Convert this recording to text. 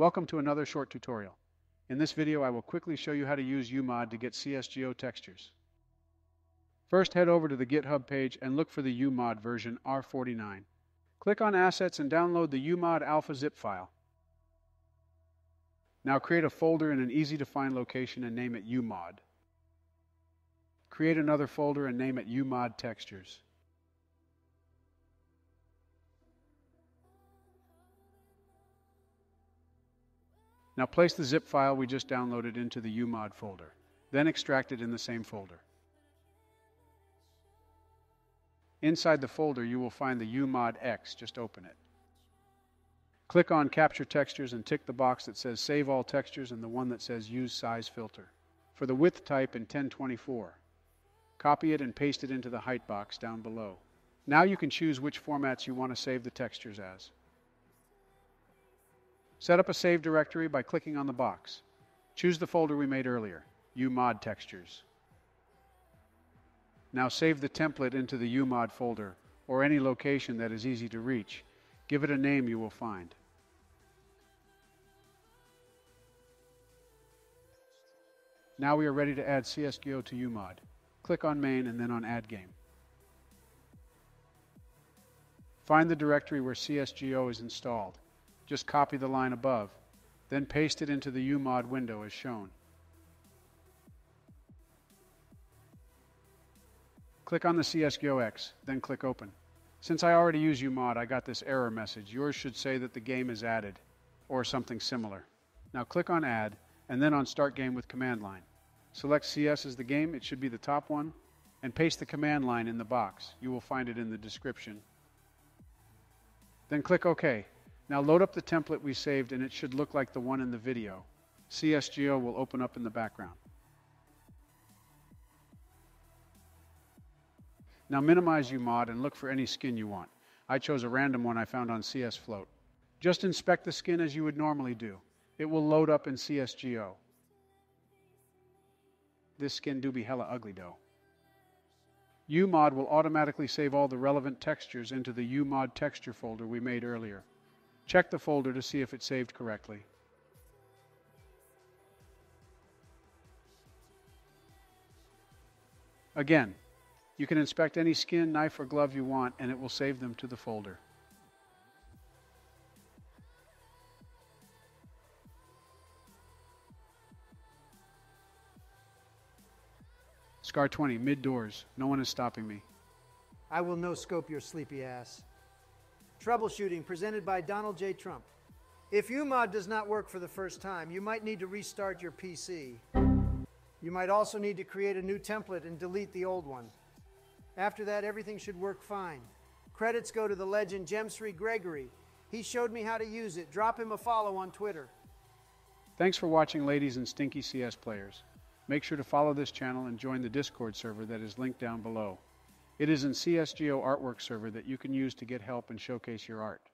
Welcome to another short tutorial. In this video I will quickly show you how to use UMod to get CSGO textures. First head over to the GitHub page and look for the UMod version R49. Click on Assets and download the UMod alpha zip file. Now create a folder in an easy to find location and name it UMod. Create another folder and name it UMod Textures. Now place the zip file we just downloaded into the UMod folder, then extract it in the same folder. Inside the folder you will find the UMod X, just open it. Click on Capture Textures and tick the box that says Save All Textures and the one that says Use Size Filter. For the width type in 1024. Copy it and paste it into the height box down below. Now you can choose which formats you want to save the textures as. Set up a save directory by clicking on the box. Choose the folder we made earlier, UMod Textures. Now save the template into the UMod folder or any location that is easy to reach. Give it a name you will find. Now we are ready to add CSGO to UMod. Click on Main and then on Add Game. Find the directory where CSGO is installed. Just copy the line above, then paste it into the UMod window as shown. Click on the CSGO X, then click Open. Since I already use UMod, I got this error message. Yours should say that the game is added, or something similar. Now click on Add, and then on Start Game with Command Line. Select CS as the game, it should be the top one, and paste the command line in the box. You will find it in the description. Then click OK. Now load up the template we saved and it should look like the one in the video. CSGO will open up in the background. Now minimize UMod and look for any skin you want. I chose a random one I found on CS Float. Just inspect the skin as you would normally do. It will load up in CSGO. This skin do be hella ugly though. UMod will automatically save all the relevant textures into the UMod texture folder we made earlier. Check the folder to see if it saved correctly. Again, you can inspect any skin, knife, or glove you want and it will save them to the folder. Scar 20, mid doors. No one is stopping me. I will no scope your sleepy ass. Troubleshooting presented by Donald J. Trump. If UMod does not work for the first time, you might need to restart your PC. You might also need to create a new template and delete the old one. After that, everything should work fine. Credits go to the legend Gemsri Gregory. He showed me how to use it. Drop him a follow on Twitter. Thanks for watching, ladies and stinky CS players. Make sure to follow this channel and join the Discord server that is linked down below. It is an CSGO artwork server that you can use to get help and showcase your art.